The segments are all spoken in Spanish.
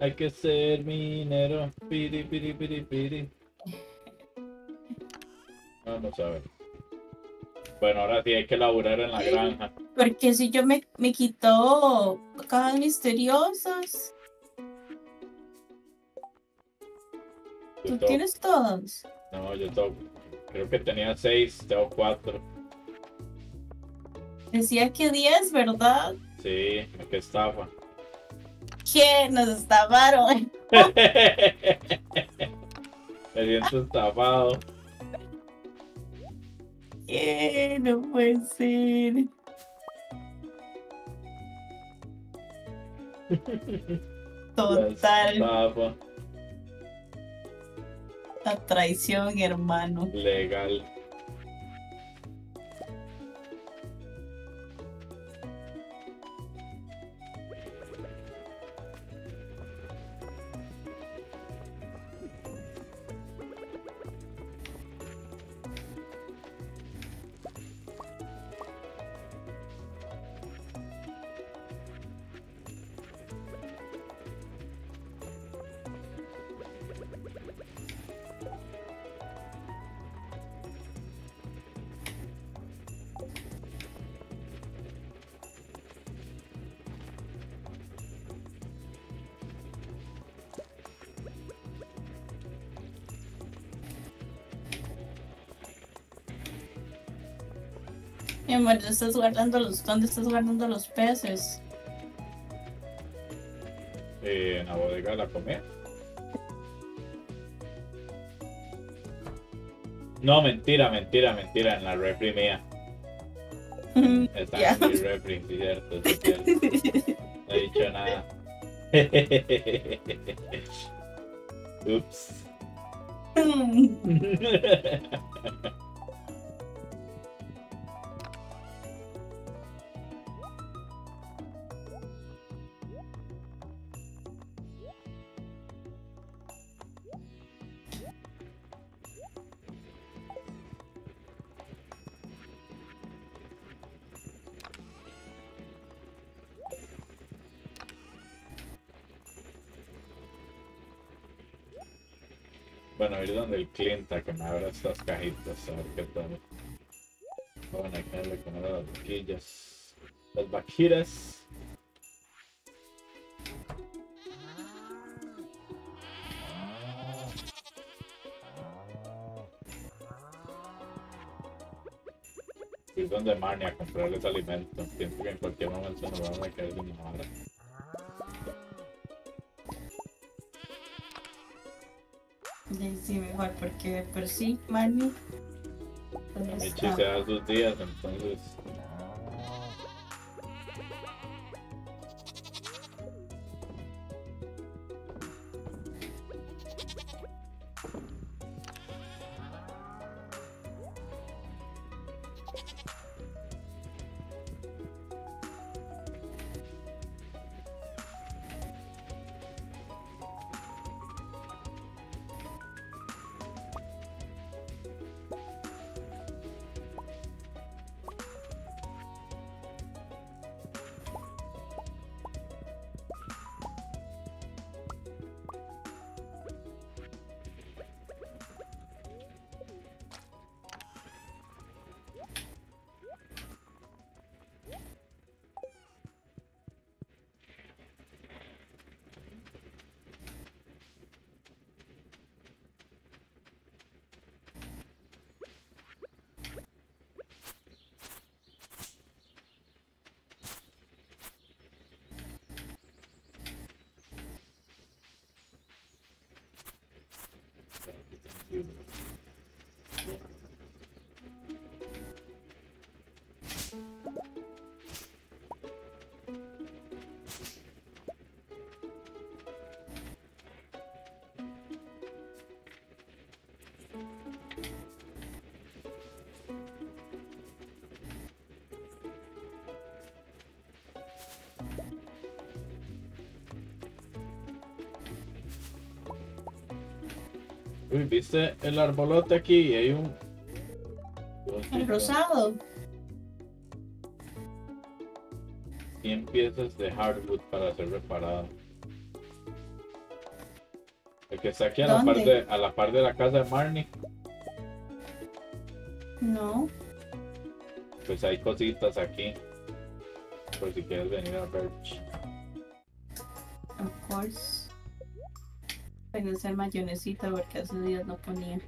Hay que ser minero. Piri, piri, piri, piri. Vamos a ver. Bueno, ahora sí hay que laburar en la granja. Porque si yo me, me quitó cajas misteriosas. ¿Tú tienes todos? No, yo tengo. Creo que tenía seis, tengo cuatro. Decía que 10, ¿verdad? Sí, qué estafa. ¿Qué? Nos estafaron. Me siento estafado. ¿Qué? No puede ser. Total. La traición, hermano. legal. Mi amor, ¿dónde estás guardando los, ¿dónde estás guardando los peces? Eh, en la bodega de la comida. No, mentira, mentira, mentira, en la refri mía. Está Ya. en mi refri, sí, cierto, sí, cierto. No he dicho nada. Ups. Bueno, ir donde el cliente a que me abra estas cajitas, a ver qué tal. Bueno, hay que darle comer a las vaquillas. Las vaquiras. Ir donde Marnie a comprarles alimento. Pienso que en cualquier momento nos vamos a caer sin nada. Sí, mejor, porque pero sí, Manny. ¿dónde Michi está? se da sus días, entonces. Uy, ¿viste el arbolote aquí? Y hay un. El rosado. 100 piezas de hardwood para ser reparado. El que está aquí a la, par de, a la par de la casa de Marnie, No. pues hay cositas aquí. Por si quieres venir a ver. Of course. Que hacer mayonesita porque hace días no ponía.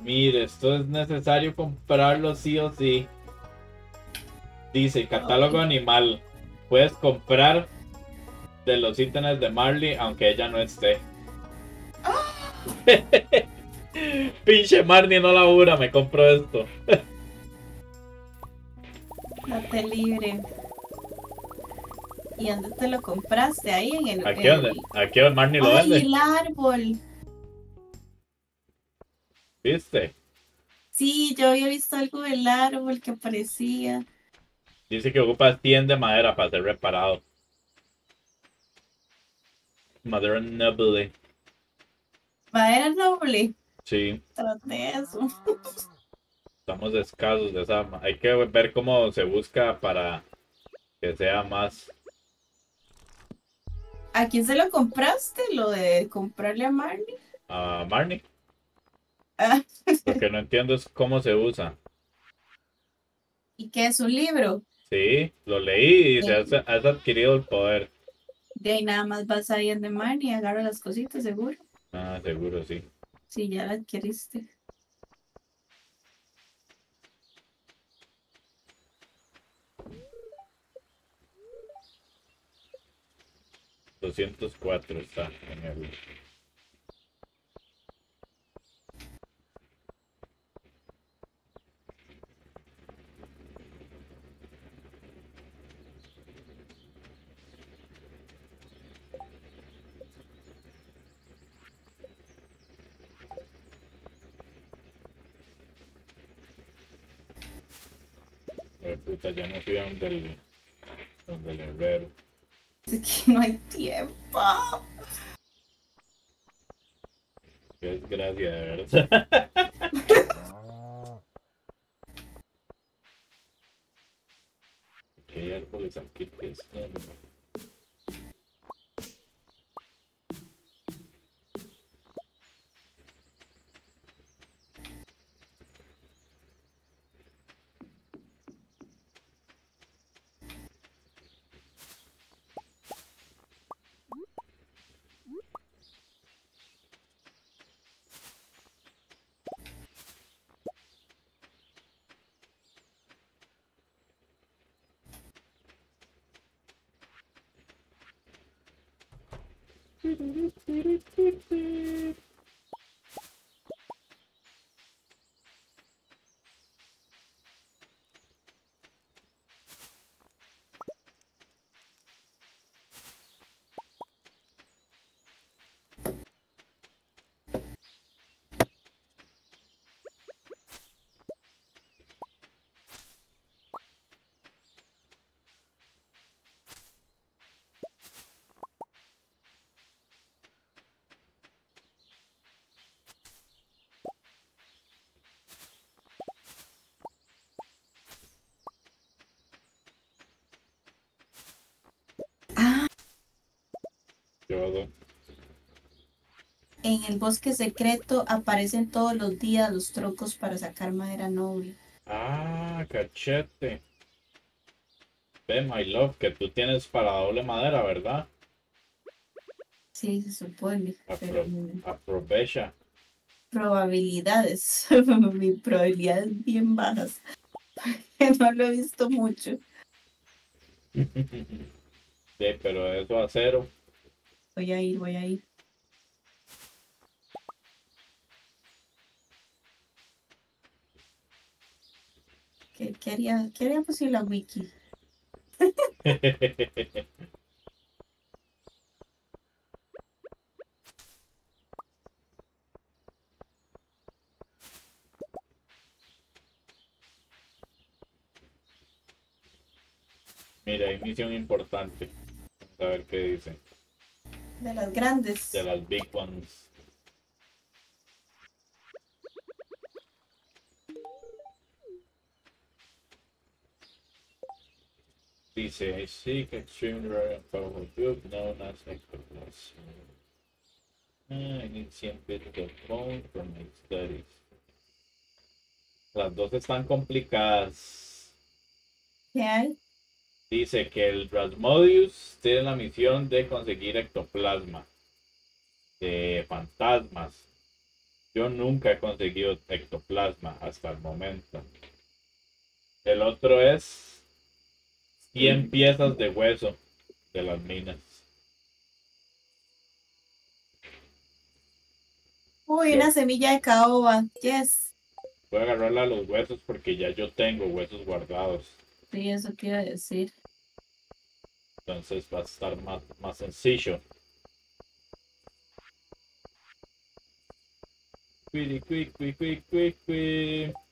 Mire, esto es necesario comprarlo sí o sí. Dice, catálogo animal. Puedes comprar de los ítems de Marley aunque ella no esté. Pinche Marley no labura, me compro esto. Date libre. ¿Y dónde te lo compraste? Ahí en el. Aquí donde, aquí donde lo ¡Ay, vende. el árbol! ¿Viste? Sí, yo había visto algo del árbol que aparecía. Dice que ocupa 100 de madera para ser reparado. Madera noble. Madera noble. Sí, Traté eso. estamos escasos de esa. Hay que ver cómo se busca para que sea más. ¿A quién se lo compraste? Lo de comprarle a Marley. a Marnie. Ah. Lo que no entiendo es cómo se usa. ¿Y qué es un libro? Sí, lo leí y se has, has adquirido el poder. De ahí nada más vas ahí en de Marley y agarra las cositas, seguro. Ah, seguro, sí. Sí, ya la adquiriste. Doscientos cuatro está en el. Eh, puta, ya no fui a donde el, donde. Es que no hay tiempo. Qué desgracia, de verdad. ¿Qué hay árboles aquí que están? Ah, En el bosque secreto aparecen todos los días los troncos para sacar madera noble. Ah, cachete. Ve, my love, que tú tienes para doble madera, ¿verdad? Sí, se supone. Pero Aprovecha. probabilidades. Mi probabilidad es bien bajas. no lo he visto mucho. Sí, pero eso a cero. Voy a ir, voy a ir. ¿Qué, haría, qué haría pues si la wiki? Mira, hay misión importante. Vamos a ver qué dice. De las grandes. De las big ones. Dice, I seek extreme rare and powerful build known as Exodus. I need 100 bits of bone from my studies. Las dos están complicadas. ¿Qué hay? Dice que el Rasmodius tiene la misión de conseguir ectoplasma de fantasmas. Yo nunca he conseguido ectoplasma hasta el momento. El otro es 100 piezas de hueso de las minas. Uy, Yo- una semilla de caoba. Yes. Voy a agarrarle a los huesos porque ya yo tengo huesos guardados. Sí, eso quiero decir. Entonces va a estar más, más sencillo. Quiri, qui, qui, qui, qui, qui.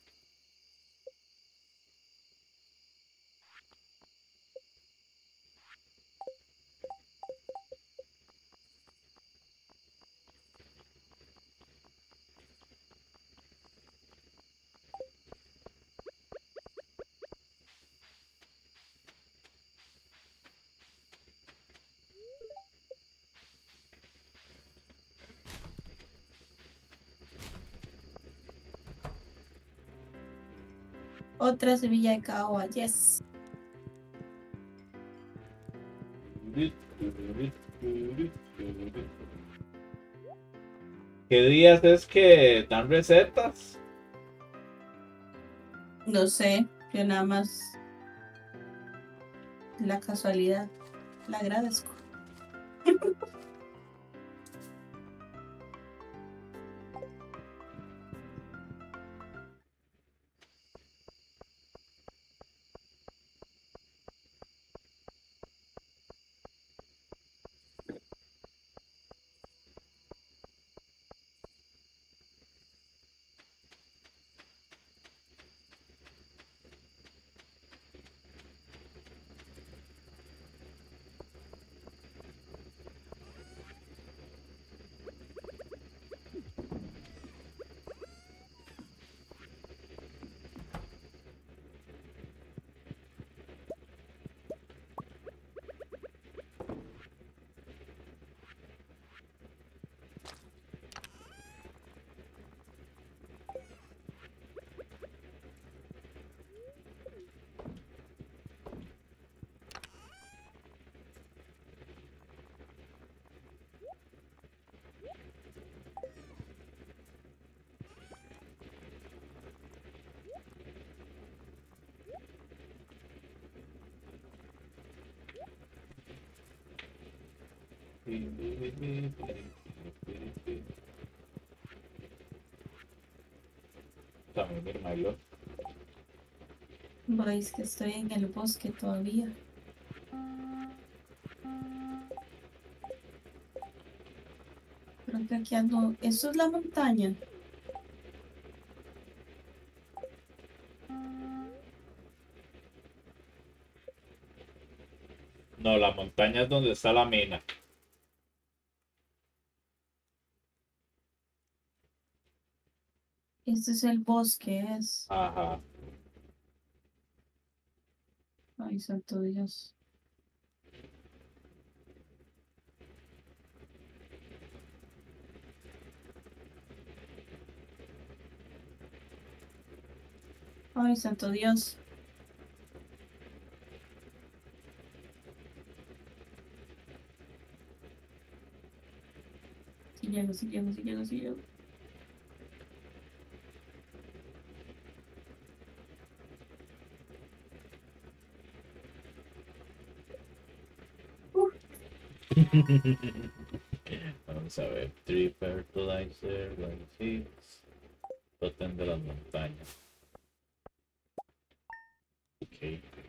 Otra semilla de caoba. Yes. ¿Qué días es que dan recetas? No sé. Yo nada más. La casualidad. La agradezco. También mi mayor. Veis que estoy en el bosque todavía. Creo que aquí ando. ¿Eso es la montaña? No, la montaña es donde está la mina. Este es el bosque, es. Ajá. Ay, santo Dios. Ay, santo Dios. Sí llego, sí llego, sí llego, sí llego. Vamos a ver. Tree fertilizer, one seeds. Totem de las montañas. Ok.